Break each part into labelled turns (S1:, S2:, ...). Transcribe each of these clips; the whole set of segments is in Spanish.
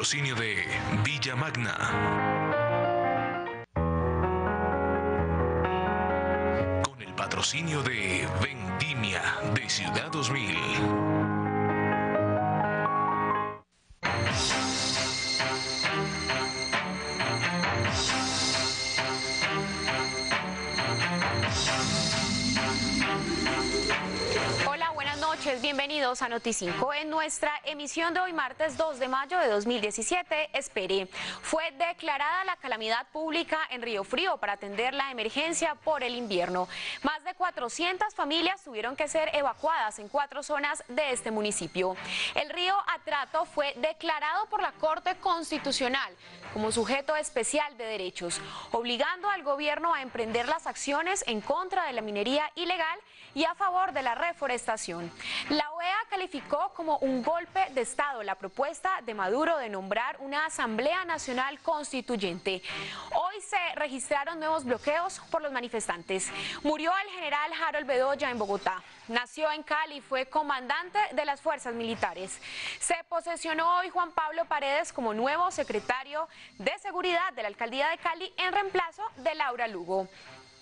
S1: patrocinio de Villa Magna. Con el patrocinio de Vendimia de Ciudad 2000.
S2: A Noti5. En nuestra emisión de hoy, martes 2 de mayo de 2017, espere, fue declarada la calamidad pública en Río Frío para atender la emergencia por el invierno. Más de 400 familias tuvieron que ser evacuadas en cuatro zonas de este municipio. El río Atrato fue declarado por la Corte Constitucional como sujeto especial de derechos, obligando al gobierno a emprender las acciones en contra de la minería ilegal y a favor de la reforestación. La OEA calificó como un golpe de Estado la propuesta de Maduro de nombrar una Asamblea Nacional Constituyente. Hoy se registraron nuevos bloqueos por los manifestantes. Murió el general Harold Bedoya en Bogotá. Nació en Cali, fue comandante de las fuerzas militares. Se posesionó hoy Juan Pablo Paredes como nuevo secretario de Seguridad de la Alcaldía de Cali en reemplazo de Laura Lugo.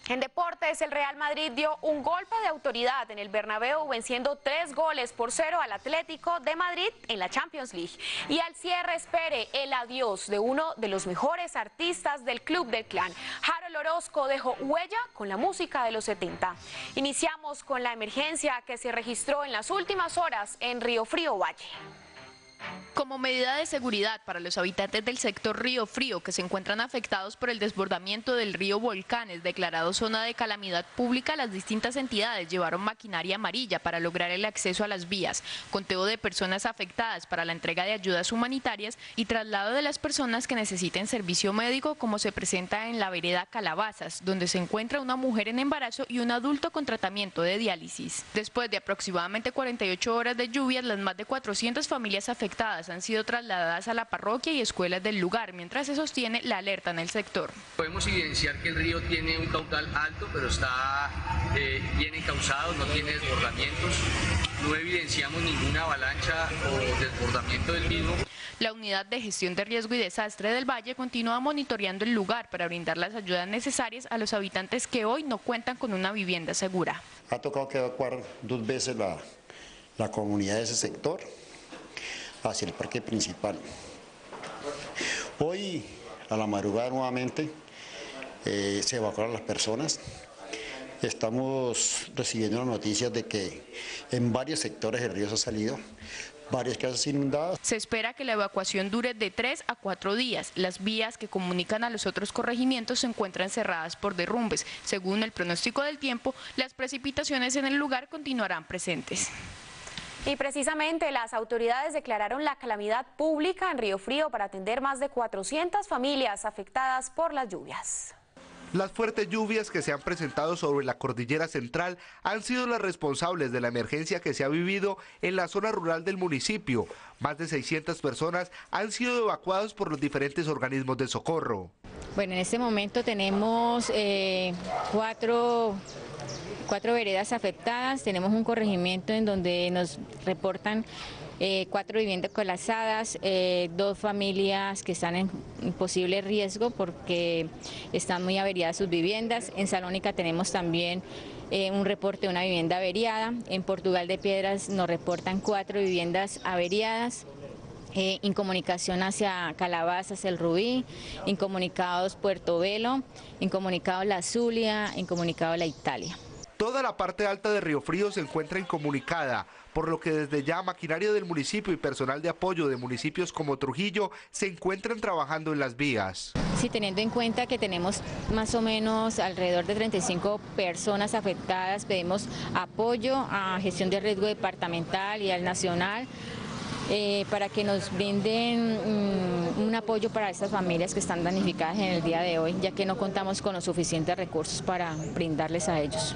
S2: En deportes, el Real Madrid dio un golpe de autoridad en el Bernabéu venciendo tres goles por cero al Atlético de Madrid en la Champions League. Y al cierre espere el adiós de uno de los mejores artistas del Club del Clan. Harold Orozco dejó huella con la música de los 70. Iniciamos con la emergencia que se registró en las últimas horas en Río Frío Valle.
S3: Como medida de seguridad para los habitantes del sector Río Frío que se encuentran afectados por el desbordamiento del río Volcanes, declarado zona de calamidad pública, las distintas entidades llevaron maquinaria amarilla para lograr el acceso a las vías, conteo de personas afectadas para la entrega de ayudas humanitarias y traslado de las personas que necesiten servicio médico como se presenta en la vereda Calabazas, donde se encuentra una mujer en embarazo y un adulto con tratamiento de diálisis. Después de aproximadamente 48 horas de lluvias, las más de 400 familias afectadas han sido trasladadas a la parroquia y escuelas del lugar, mientras se sostiene la alerta en el sector.
S4: Podemos evidenciar que el río tiene un caudal alto, pero está eh, bien encauzado, no tiene desbordamientos. No evidenciamos ninguna avalancha o desbordamiento del mismo.
S3: La Unidad de Gestión de Riesgo y Desastre del Valle continúa monitoreando el lugar para brindar las ayudas necesarias a los habitantes que hoy no cuentan con una vivienda segura.
S5: Ha tocado que evacuar dos veces la, la comunidad de ese sector hacia el parque principal. Hoy, a la madrugada nuevamente, eh, se evacuaron las personas. Estamos recibiendo noticias de que en varios sectores el río se ha salido, varias casas inundadas.
S3: Se espera que la evacuación dure de tres a cuatro días. Las vías que comunican a los otros corregimientos se encuentran cerradas por derrumbes. Según el pronóstico del tiempo, las precipitaciones en el lugar continuarán presentes.
S2: Y precisamente las autoridades declararon la calamidad pública en Río Frío para atender más de 400 familias afectadas por las lluvias.
S6: Las fuertes lluvias que se han presentado sobre la cordillera central han sido las responsables de la emergencia que se ha vivido en la zona rural del municipio. Más de 600 personas han sido evacuadas por los diferentes organismos de socorro.
S7: Bueno, en este momento tenemos eh, cuatro cuatro veredas afectadas, tenemos un corregimiento en donde nos reportan eh, cuatro viviendas colapsadas, eh, dos familias que están en posible riesgo porque están muy averiadas sus viviendas. En Salónica tenemos también eh, un reporte de una vivienda averiada. En Portugal de Piedras nos reportan cuatro viviendas averiadas. incomunicación hacia Calabazas, el Rubí, incomunicados Puerto Velo, incomunicados La Zulia, incomunicado La Italia.
S6: Toda la parte alta de Río Frío se encuentra incomunicada, por lo que desde ya maquinaria del municipio y personal de apoyo de municipios como Trujillo se encuentran trabajando en las vías.
S7: Sí, teniendo en cuenta que tenemos más o menos alrededor de 35 personas afectadas, pedimos apoyo a gestión de riesgo departamental y al nacional eh, para que nos brinden mm, un apoyo para estas familias que están danificadas en el día de hoy, ya que no contamos con los suficientes recursos para brindarles a ellos.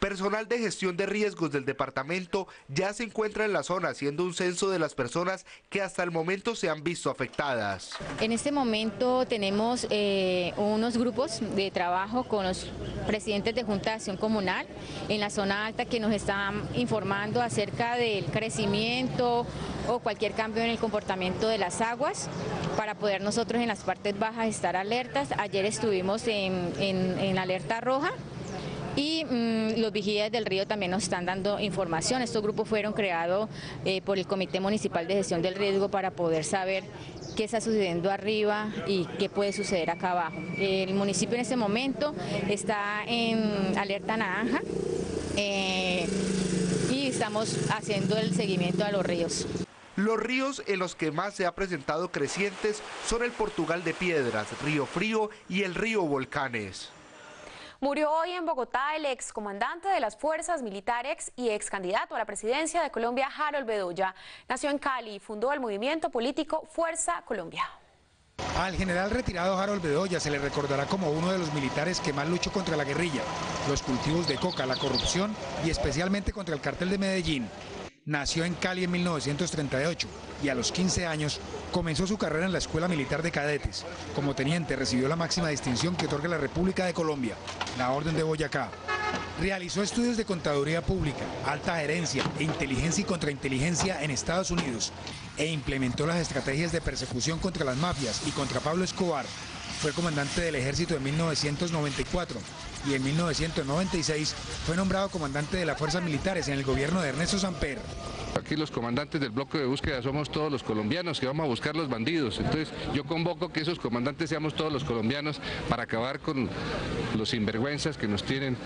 S6: Personal de gestión de riesgos del departamento ya se encuentra en la zona haciendo un censo de las personas que hasta el momento se han visto afectadas.
S7: En este momento tenemos eh, unos grupos de trabajo con los presidentes de Junta de Acción Comunal en la zona alta que nos están informando acerca del crecimiento o cualquier cambio en el comportamiento de las aguas para poder nosotros en las partes bajas estar alertas. Ayer estuvimos en, en alerta roja y mm, los vigías del río también nos están dando información. Estos grupos fueron creados eh, por el Comité Municipal de Gestión del Riesgo para poder saber qué está sucediendo arriba y qué puede suceder acá abajo. El municipio en este momento está en alerta naranja eh, y estamos haciendo el seguimiento a los ríos.
S6: Los ríos en los que más se ha presentado crecientes son el Portugal de Piedras, Río Frío y el río Volcanes.
S2: Murió hoy en Bogotá el excomandante de las fuerzas militares y ex candidato a la presidencia de Colombia, Harold Bedoya. Nació en Cali y fundó el movimiento político Fuerza Colombia.
S8: Al general retirado Harold Bedoya se le recordará como uno de los militares que más luchó contra la guerrilla, los cultivos de coca, la corrupción y especialmente contra el cartel de Medellín. Nació en Cali en 1938 y a los 15 años comenzó su carrera en la Escuela Militar de Cadetes. Como teniente recibió la máxima distinción que otorga la República de Colombia, la Orden de Boyacá. Realizó estudios de contaduría pública, alta gerencia e inteligencia y contrainteligencia en Estados Unidos e implementó las estrategias de persecución contra las mafias y contra Pablo Escobar. Fue comandante del ejército en 1994 y en 1996 fue nombrado comandante de las fuerzas militares en el gobierno de Ernesto Samper.
S9: Aquí los comandantes del bloque de búsqueda somos todos los colombianos que vamos a buscar los bandidos. Entonces yo convoco que esos comandantes seamos todos los colombianos para acabar con los sinvergüenzas que nos tienen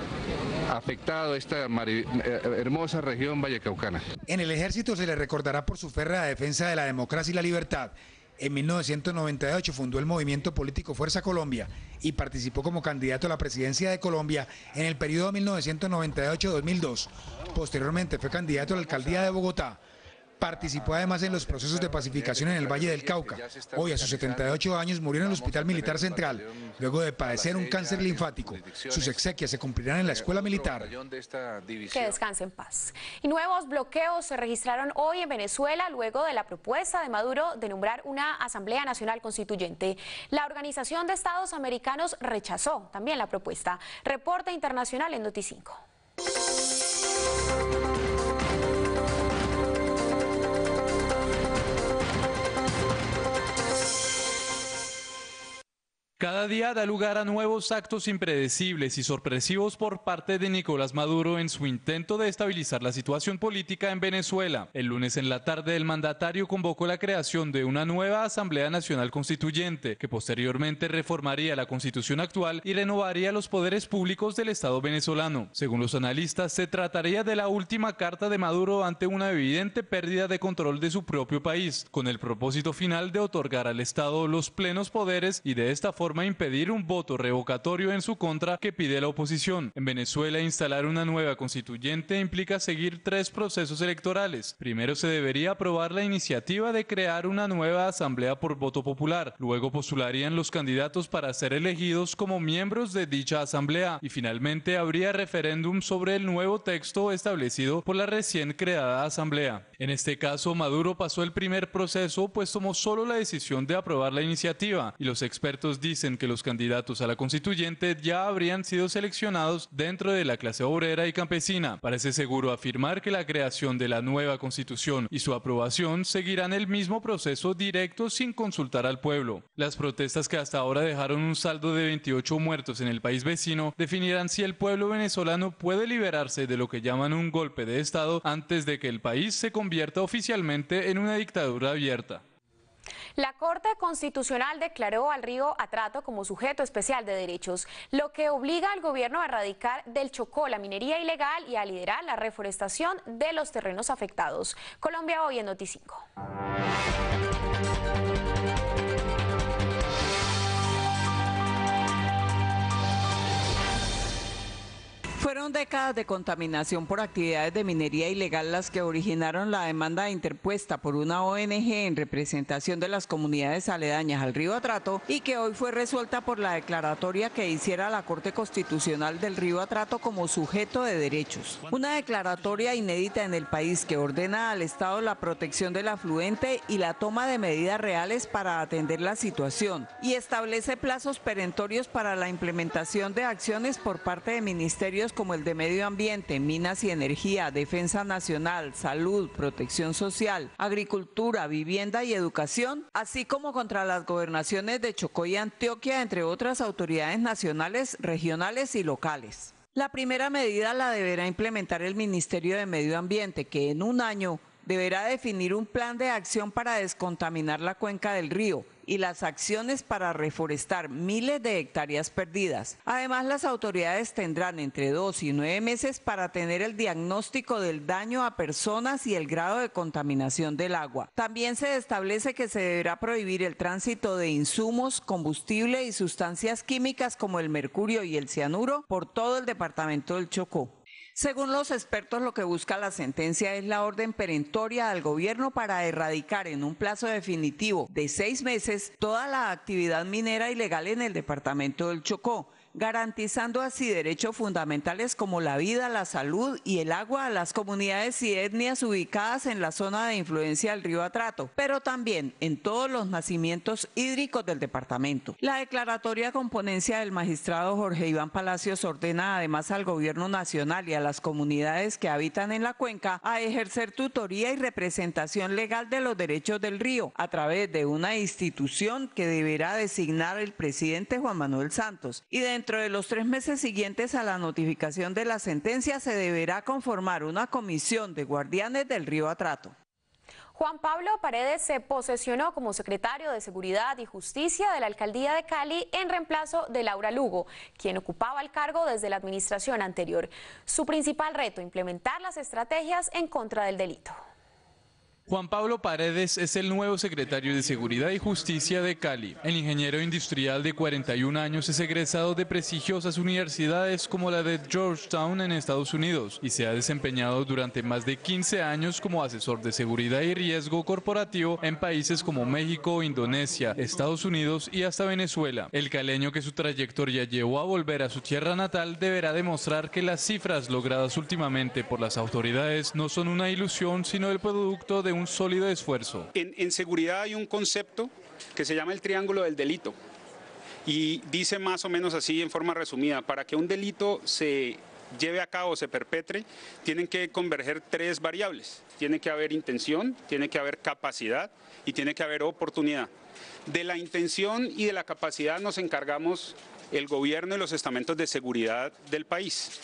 S9: afectado esta eh, hermosa región vallecaucana.
S8: En el ejército se le recordará por su férrea defensa de la democracia y la libertad en 1998 fundó el movimiento político Fuerza Colombia y participó como candidato a la presidencia de Colombia en el periodo 1998-2002. Posteriormente fue candidato a la alcaldía de Bogotá Participó además en los procesos de pacificación en el Valle del Cauca. Hoy, a sus 78 años, murió en el Hospital Militar Central, luego de padecer un cáncer linfático. Sus exequias se cumplirán en la Escuela Militar.
S2: Que descanse en paz. Y nuevos bloqueos se registraron hoy en Venezuela luego de la propuesta de Maduro de nombrar una Asamblea Nacional Constituyente. La Organización de Estados Americanos rechazó también la propuesta. Reporte internacional en Noticinco.
S10: Cada día da lugar a nuevos actos impredecibles y sorpresivos por parte de Nicolás Maduro en su intento de estabilizar la situación política en Venezuela. El lunes en la tarde el mandatario convocó la creación de una nueva Asamblea Nacional Constituyente que posteriormente reformaría la constitución actual y renovaría los poderes públicos del Estado venezolano. Según los analistas, se trataría de la última carta de Maduro ante una evidente pérdida de control de su propio país, con el propósito final de otorgar al Estado los plenos poderes y de esta forma impedir un voto revocatorio en su contra que pide la oposición. En Venezuela, instalar una nueva constituyente implica seguir tres procesos electorales. Primero se debería aprobar la iniciativa de crear una nueva asamblea por voto popular. Luego postularían los candidatos para ser elegidos como miembros de dicha asamblea y finalmente habría referéndum sobre el nuevo texto establecido por la recién creada asamblea. En este caso, Maduro pasó el primer proceso pues tomó solo la decisión de aprobar la iniciativa y los expertos dicen que los candidatos a la constituyente ya habrían sido seleccionados dentro de la clase obrera y campesina. Parece seguro afirmar que la creación de la nueva constitución y su aprobación seguirán el mismo proceso directo sin consultar al pueblo. Las protestas que hasta ahora dejaron un saldo de 28 muertos en el país vecino definirán si el pueblo venezolano puede liberarse de lo que llaman un golpe de Estado antes de que el país se convierta oficialmente en una dictadura abierta.
S2: La Corte Constitucional declaró al río Atrato como sujeto especial de derechos, lo que obliga al gobierno a erradicar del Chocó la minería ilegal y a liderar la reforestación de los terrenos afectados. Colombia hoy en Noticinco.
S11: Fueron décadas de contaminación por actividades de minería ilegal las que originaron la demanda interpuesta por una ONG en representación de las comunidades aledañas al río Atrato y que hoy fue resuelta por la declaratoria que hiciera la Corte Constitucional del río Atrato como sujeto de derechos. Una declaratoria inédita en el país que ordena al Estado la protección del afluente y la toma de medidas reales para atender la situación y establece plazos perentorios para la implementación de acciones por parte de ministerios como el de Medio Ambiente, Minas y Energía, Defensa Nacional, Salud, Protección Social, Agricultura, Vivienda y Educación, así como contra las gobernaciones de Chocó y Antioquia, entre otras autoridades nacionales, regionales y locales. La primera medida la deberá implementar el Ministerio de Medio Ambiente, que en un año deberá definir un plan de acción para descontaminar la cuenca del río y las acciones para reforestar miles de hectáreas perdidas. Además, las autoridades tendrán entre dos y nueve meses para tener el diagnóstico del daño a personas y el grado de contaminación del agua. También se establece que se deberá prohibir el tránsito de insumos, combustible y sustancias químicas como el mercurio y el cianuro por todo el departamento del Chocó. Según los expertos, lo que busca la sentencia es la orden perentoria al gobierno para erradicar en un plazo definitivo de seis meses toda la actividad minera ilegal en el departamento del Chocó garantizando así derechos fundamentales como la vida, la salud y el agua a las comunidades y etnias ubicadas en la zona de influencia del río Atrato, pero también en todos los nacimientos hídricos del departamento. La declaratoria con ponencia del magistrado Jorge Iván Palacios ordena además al gobierno nacional y a las comunidades que habitan en la cuenca a ejercer tutoría y representación legal de los derechos del río a través de una institución que deberá designar el presidente Juan Manuel Santos y de dentro de los tres meses siguientes a la notificación de la sentencia se deberá conformar una comisión de guardianes del río Atrato.
S2: Juan Pablo Paredes se posesionó como secretario de Seguridad y Justicia de la Alcaldía de Cali en reemplazo de Laura Lugo, quien ocupaba el cargo desde la administración anterior. Su principal reto, implementar las estrategias en contra del delito.
S10: Juan Pablo Paredes es el nuevo secretario de Seguridad y Justicia de Cali. El ingeniero industrial de 41 años es egresado de prestigiosas universidades como la de Georgetown en Estados Unidos y se ha desempeñado durante más de 15 años como asesor de seguridad y riesgo corporativo en países como México, Indonesia, Estados Unidos y hasta Venezuela. El caleño que su trayectoria llevó a volver a su tierra natal deberá demostrar que las cifras logradas últimamente por las autoridades no son una ilusión sino el producto de un sólido esfuerzo.
S12: En, seguridad hay un concepto que se llama el triángulo del delito y dice más o menos así en forma resumida, para que un delito se lleve a cabo, se perpetre, tienen que converger tres variables. Tiene que haber intención, tiene que haber capacidad y tiene que haber oportunidad. De la intención y de la capacidad nos encargamos el gobierno y los estamentos de seguridad del país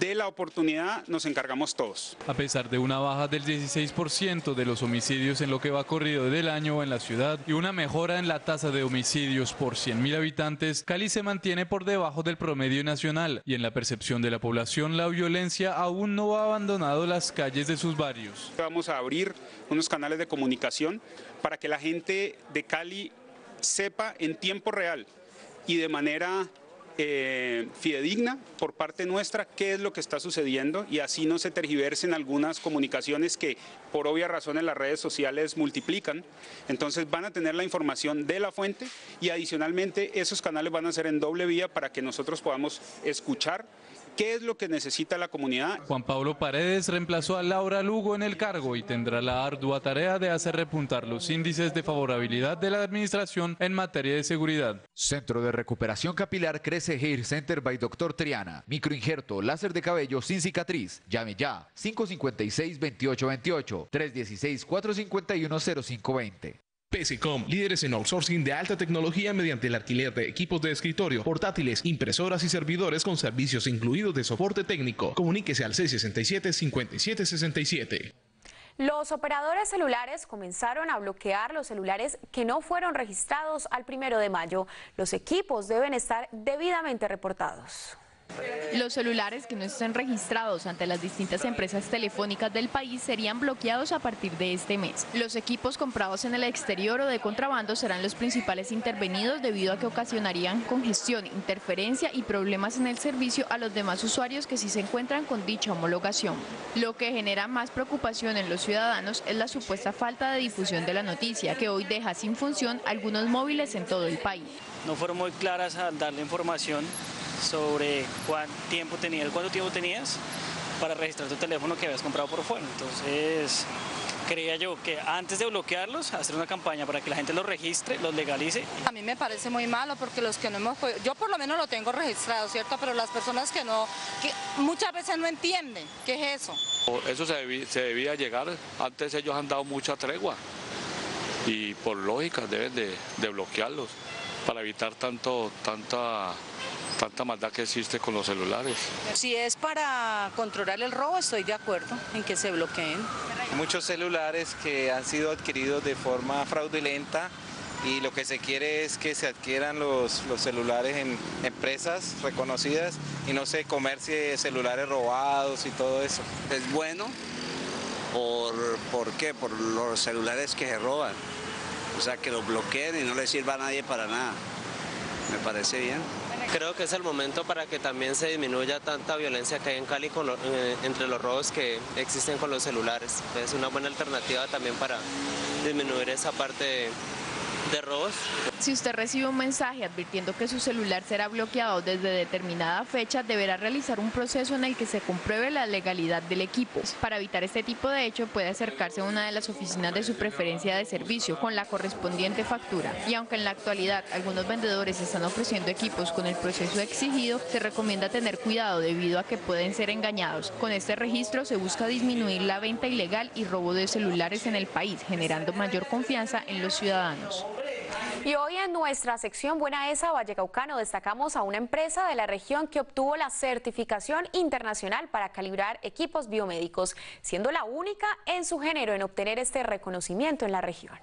S12: de la oportunidad nos encargamos todos.
S10: A pesar de una baja del 16% de los homicidios en lo que va corrido del año en la ciudad y una mejora en la tasa de homicidios por 100.000 habitantes, Cali se mantiene por debajo del promedio nacional y en la percepción de la población la violencia aún no ha abandonado las calles de sus barrios.
S12: Vamos a abrir unos canales de comunicación para que la gente de Cali sepa en tiempo real y de manera eh, fidedigna por parte nuestra qué es lo que está sucediendo y así no se tergiversen algunas comunicaciones que por obvias razones las redes sociales multiplican. Entonces van a tener la información de la fuente y adicionalmente esos canales van a ser en doble vía para que nosotros podamos escuchar ¿Qué es lo que necesita la comunidad?
S10: Juan Pablo Paredes reemplazó a Laura Lugo en el cargo y tendrá la ardua tarea de hacer repuntar los índices de favorabilidad de la administración en materia de seguridad.
S13: Centro de Recuperación Capilar Crece Hair Center by Dr. Triana. Microinjerto, láser de cabello sin cicatriz. Llame ya. 556-2828. 316-451-0520.
S1: PCCom, líderes en outsourcing de alta tecnología mediante el alquiler de equipos de escritorio, portátiles, impresoras y servidores con servicios incluidos de soporte técnico. Comuníquese al 667-5767.
S2: Los operadores celulares comenzaron a bloquear los celulares que no fueron registrados al primero de mayo. Los equipos deben estar debidamente reportados.
S3: Los celulares que no estén registrados ante las distintas empresas telefónicas del país serían bloqueados a partir de este mes. Los equipos comprados en el exterior o de contrabando serán los principales intervenidos debido a que ocasionarían congestión, interferencia y problemas en el servicio a los demás usuarios que sí se encuentran con dicha homologación. Lo que genera más preocupación en los ciudadanos es la supuesta falta de difusión de la noticia, que hoy deja sin función algunos móviles en todo el país.
S14: No fueron muy claras al darle información sobre cuánto tiempo tenías, cuánto tiempo tenías para registrar tu teléfono que habías comprado por fuera. Entonces, creía yo que antes de bloquearlos, hacer una campaña para que la gente los registre, los legalice.
S15: A mí me parece muy malo porque los que no hemos yo por lo menos lo tengo registrado, ¿cierto? Pero las personas que no, que muchas veces no entienden qué es eso.
S16: Eso se debía, se debía llegar, antes ellos han dado mucha tregua y por lógica deben de, de bloquearlos para evitar tanto, tanta tanta maldad que existe con los celulares.
S15: Si es para controlar el robo, estoy de acuerdo en que se bloqueen.
S17: Muchos celulares que han sido adquiridos de forma fraudulenta y lo que se quiere es que se adquieran los, los celulares en empresas reconocidas y no se comercie celulares robados y todo eso.
S18: Es bueno, ¿por, ¿por qué? Por los celulares que se roban. O sea, que los bloqueen y no les sirva a nadie para nada. Me parece bien.
S19: Creo que es el momento para que también se disminuya tanta violencia que hay en Cali con eh, entre los robos que existen con los celulares. Es una buena alternativa también para disminuir esa parte de robos.
S3: Si usted recibe un mensaje advirtiendo que su celular será bloqueado desde determinada fecha, deberá realizar un proceso en el que se compruebe la legalidad del equipo. Para evitar este tipo de hecho, puede acercarse a una de las oficinas de su preferencia de servicio con la correspondiente factura. Y aunque en la actualidad algunos vendedores están ofreciendo equipos con el proceso exigido, se recomienda tener cuidado debido a que pueden ser engañados. Con este registro se busca disminuir la venta ilegal y robo de celulares en el país, generando mayor confianza en los ciudadanos.
S2: Y hoy en nuestra sección Buena Esa Vallecaucano destacamos a una empresa de la región que obtuvo la certificación internacional para calibrar equipos biomédicos, siendo la única en su género en obtener este reconocimiento en la región.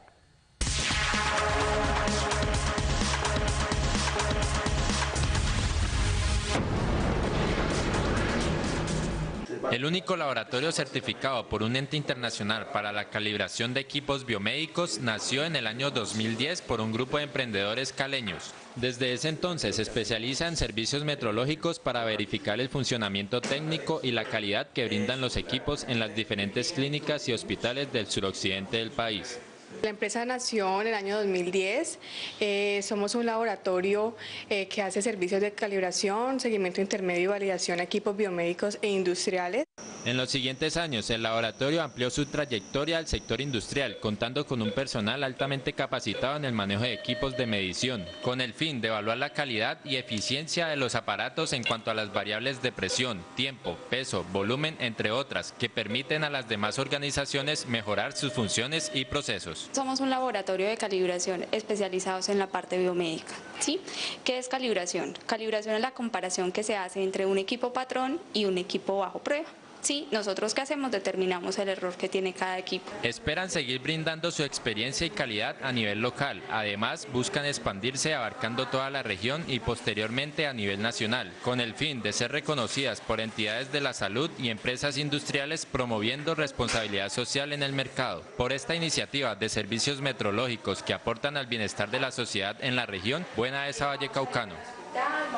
S20: El único laboratorio certificado por un ente internacional para la calibración de equipos biomédicos nació en el año 2010 por un grupo de emprendedores caleños. Desde ese entonces se especializa en servicios metrológicos para verificar el funcionamiento técnico y la calidad que brindan los equipos en las diferentes clínicas y hospitales del suroccidente del país.
S21: La empresa nació en el año 2010. Eh, somos un laboratorio eh, que hace servicios de calibración, seguimiento intermedio y validación a equipos biomédicos e industriales.
S20: En los siguientes años, el laboratorio amplió su trayectoria al sector industrial, contando con un personal altamente capacitado en el manejo de equipos de medición, con el fin de evaluar la calidad y eficiencia de los aparatos en cuanto a las variables de presión, tiempo, peso, volumen, entre otras, que permiten a las demás organizaciones mejorar sus funciones y procesos.
S22: Somos un laboratorio de calibración especializados en la parte biomédica. ¿sí? ¿Qué es calibración? Calibración es la comparación que se hace entre un equipo patrón y un equipo bajo prueba. Sí, nosotros qué hacemos determinamos el error que tiene cada equipo.
S20: Esperan seguir brindando su experiencia y calidad a nivel local. Además, buscan expandirse abarcando toda la región y posteriormente a nivel nacional, con el fin de ser reconocidas por entidades de la salud y empresas industriales promoviendo responsabilidad social en el mercado. Por esta iniciativa de servicios metrológicos que aportan al bienestar de la sociedad en la región, buena esa Valle Caucano.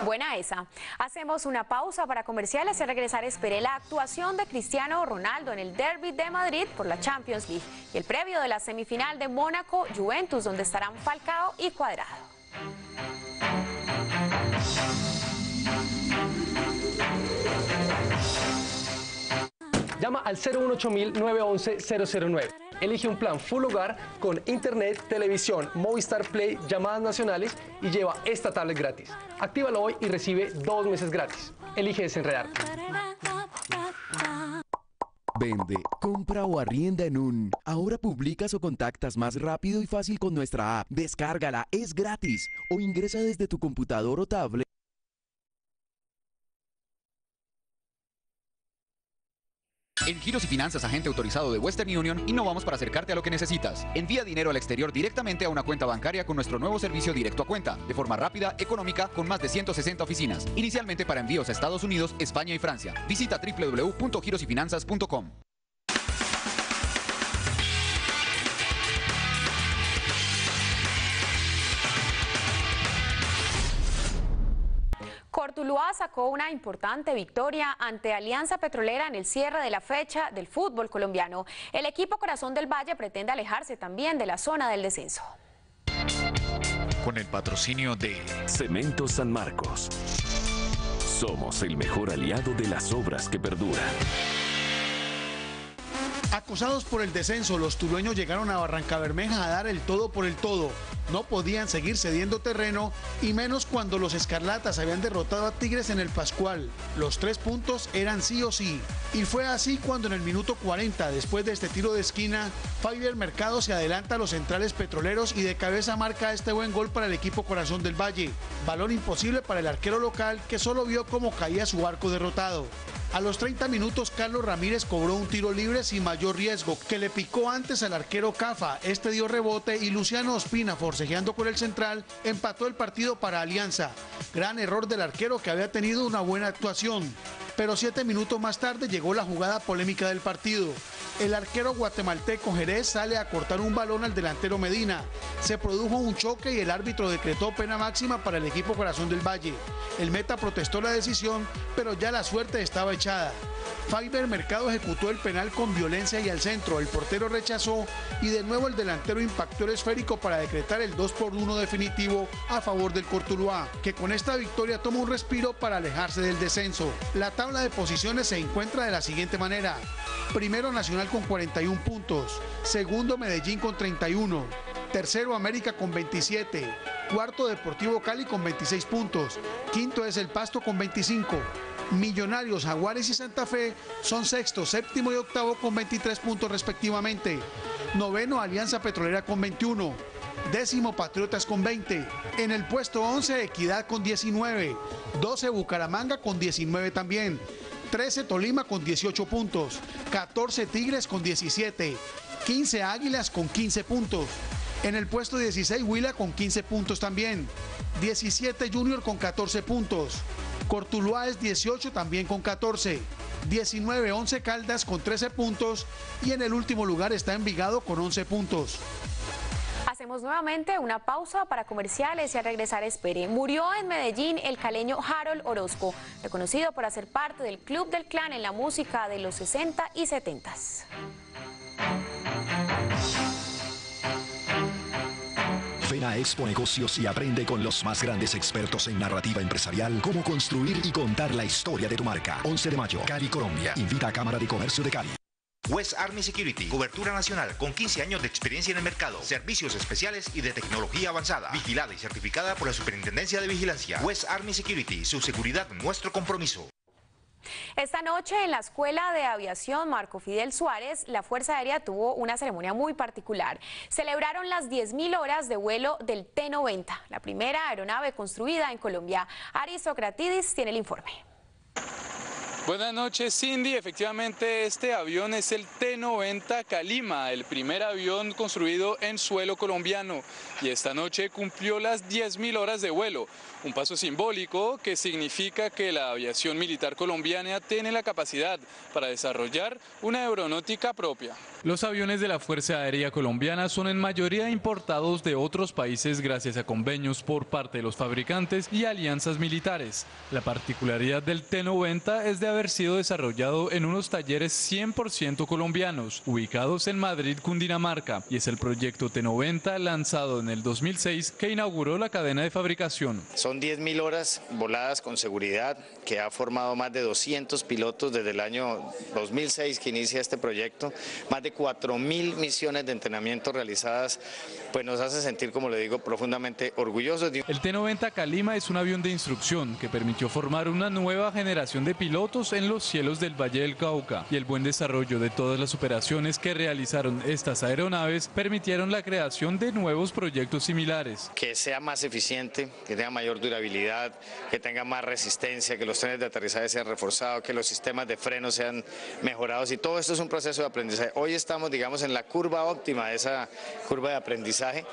S2: Buena esa. Hacemos una pausa para comerciales y regresar espere la actuación de Cristiano Ronaldo en el Derby de Madrid por la Champions League y el previo de la semifinal de Mónaco Juventus donde estarán Falcao y Cuadrado.
S23: Llama al 018 009 Elige un plan full hogar con internet, televisión, Movistar Play, llamadas nacionales y lleva esta tablet gratis. Actívalo hoy y recibe dos meses gratis. Elige desenredar.
S24: Vende, compra o arrienda en un. Ahora publicas o contactas más rápido y fácil con nuestra app. Descárgala, es gratis. O ingresa desde tu computador o tablet.
S13: En Giros y Finanzas, agente autorizado de Western Union, innovamos para acercarte a lo que necesitas. Envía dinero al exterior directamente a una cuenta bancaria con nuestro nuevo servicio directo a cuenta, de forma rápida, económica, con más de 160 oficinas. Inicialmente para envíos a Estados Unidos, España y Francia. Visita www.girosyfinanzas.com.
S2: Cortuluá sacó una importante victoria ante Alianza Petrolera en el cierre de la fecha del fútbol colombiano. El equipo Corazón del Valle pretende alejarse también de la zona del descenso.
S25: Con el patrocinio de
S26: Cemento San Marcos. Somos el mejor aliado de las obras que perduran.
S27: Acosados por el descenso, los tulueños llegaron a Barranca Bermeja a dar el todo por el todo. No podían seguir cediendo terreno y menos cuando los escarlatas habían derrotado a Tigres en el Pascual. Los tres puntos eran sí o sí. Y fue así cuando en el minuto 40, después de este tiro de esquina, Fiber Mercado se adelanta a los centrales petroleros y de cabeza marca este buen gol para el equipo Corazón del Valle. Balón imposible para el arquero local que solo vio cómo caía su arco derrotado. A los 30 minutos, Carlos Ramírez cobró un tiro libre sin mayor riesgo, que le picó antes al arquero Cafa. Este dio rebote y Luciano Ospina, forcejeando con el central, empató el partido para Alianza. Gran error del arquero que había tenido una buena actuación. Pero siete minutos más tarde llegó la jugada polémica del partido. El arquero guatemalteco Jerez sale a cortar un balón al delantero Medina. Se produjo un choque y el árbitro decretó pena máxima para el equipo Corazón del Valle. El meta protestó la decisión, pero ya la suerte estaba echada. Fiber Mercado ejecutó el penal con violencia y al centro. El portero rechazó y de nuevo el delantero impactó el esférico para decretar el 2 por 1 definitivo a favor del Cortuluá, que con esta victoria toma un respiro para alejarse del descenso. La tabla de posiciones se encuentra de la siguiente manera. Primero Nacional con 41 puntos, segundo Medellín con 31, tercero América con 27, cuarto Deportivo Cali con 26 puntos, quinto es el Pasto con 25. Millonarios, Jaguares y Santa Fe son sexto, séptimo y octavo con 23 puntos respectivamente. Noveno, Alianza Petrolera con 21. Décimo, Patriotas con 20. En el puesto 11, Equidad con 19. 12, Bucaramanga con 19 también. 13, Tolima con 18 puntos. 14, Tigres con 17. 15, Águilas con 15 puntos. En el puesto 16, Huila con 15 puntos también. 17, Junior con 14 puntos. Cortuluá es 18 también con 14. 19, 11 Caldas con 13 puntos. Y en el último lugar está Envigado con 11 puntos.
S2: Hacemos nuevamente una pausa para comerciales y al regresar espere. Murió en Medellín el caleño Harold Orozco, reconocido por hacer parte del Club del Clan en la música de los 60 y 70.
S26: Ven a Expo Negocios y aprende con los más grandes expertos en narrativa empresarial cómo construir y contar la historia de tu marca. 11 de mayo, Cali, Colombia. Invita a Cámara de Comercio de Cali.
S28: West Army Security, cobertura nacional con 15 años de experiencia en el mercado, servicios especiales y de tecnología avanzada, vigilada y certificada por la Superintendencia de Vigilancia. West Army Security, su seguridad, nuestro compromiso.
S2: Esta noche en la Escuela de Aviación Marco Fidel Suárez, la Fuerza Aérea tuvo una ceremonia muy particular. Celebraron las 10.000 horas de vuelo del T-90, la primera aeronave construida en Colombia. Aristocratidis tiene el informe.
S10: Buenas noches Cindy, efectivamente este avión es el T-90 Calima, el primer avión construido en suelo colombiano. Y esta noche cumplió las 10.000 horas de vuelo, un paso simbólico que significa que la aviación militar colombiana tiene la capacidad para desarrollar una aeronáutica propia. Los aviones de la Fuerza Aérea Colombiana son en mayoría importados de otros países gracias a convenios por parte de los fabricantes y alianzas militares. La particularidad del T-90 es de haber sido desarrollado en unos talleres 100% colombianos, ubicados en Madrid, Cundinamarca, y es el proyecto T-90 lanzado en el 2006 que inauguró la cadena de fabricación.
S29: Son 10.000 horas voladas con seguridad que ha formado más de 200 pilotos desde el año 2006 que inicia este proyecto, más de 4.000 misiones de entrenamiento realizadas, pues nos hace sentir, como le digo, profundamente orgullosos.
S10: El T-90 Calima es un avión de instrucción que permitió formar una nueva generación de pilotos en los cielos del Valle del Cauca y el buen desarrollo de todas las operaciones que realizaron estas aeronaves permitieron la creación de nuevos proyectos similares.
S29: Que sea más eficiente, que tenga mayor durabilidad, que tenga más resistencia, que los trenes de aterrizaje sean reforzados, que los sistemas de freno sean mejorados y todo esto es un proceso de aprendizaje. Hoy estamos, digamos, en la curva óptima de esa curva de aprendizaje.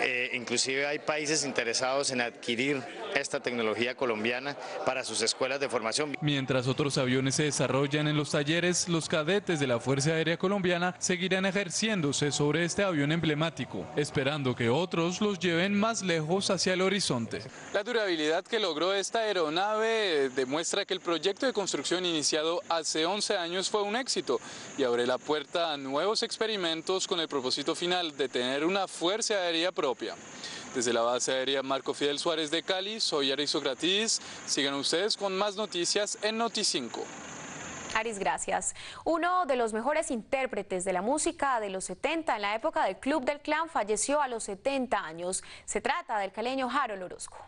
S29: Eh, inclusive hay países interesados en adquirir esta tecnología colombiana para sus escuelas de formación.
S10: Mientras otros aviones se desarrollan en los talleres, los cadetes de la Fuerza Aérea Colombiana seguirán ejerciéndose sobre este avión emblemático, esperando que otros los lleven más lejos hacia el horizonte.
S30: La durabilidad que logró esta aeronave demuestra que el proyecto de construcción iniciado hace 11 años fue un éxito y abre la puerta a nuevos experimentos con el propósito final de tener una fuerza aérea propia. Desde la base aérea Marco Fidel Suárez de Cali, soy Arisocratis. Sigan ustedes con más noticias en Noti5.
S2: Aris, gracias. Uno de los mejores intérpretes de la música de los 70 en la época del Club del Clan falleció a los 70 años. Se trata del caleño Harold Orozco.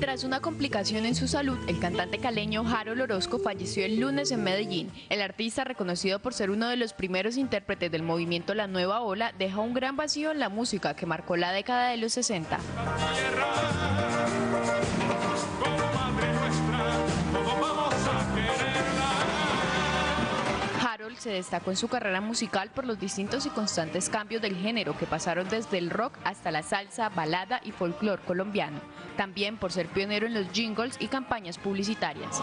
S3: Tras una complicación en su salud, el cantante caleño Harold Orozco falleció el lunes en Medellín. El artista, reconocido por ser uno de los primeros intérpretes del movimiento La Nueva Ola, deja un gran vacío en la música que marcó la década de los 60. Se destacó en su carrera musical por los distintos y constantes cambios del género que pasaron desde el rock hasta la salsa, balada y folclore colombiano. También por ser pionero en los jingles y campañas publicitarias.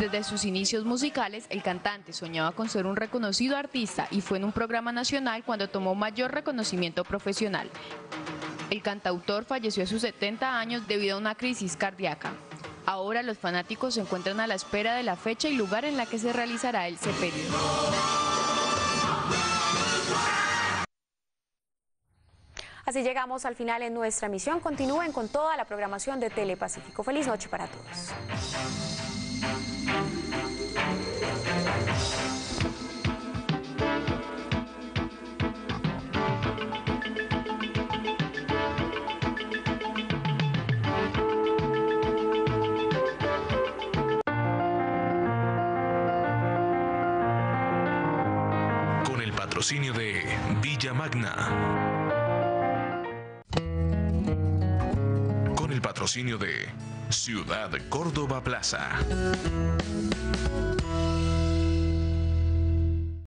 S3: Desde sus inicios musicales, el cantante soñaba con ser un reconocido artista y fue en un programa nacional cuando tomó mayor reconocimiento profesional. El cantautor falleció a sus 70 años debido a una crisis cardíaca. Ahora los fanáticos se encuentran a la espera de la fecha y lugar en la que se realizará el sepelio.
S2: Así llegamos al final en nuestra misión. Continúen con toda la programación de Telepacífico. Feliz noche para todos.
S31: Patrocinio de Villa Magna. Con el patrocinio de Ciudad Córdoba Plaza.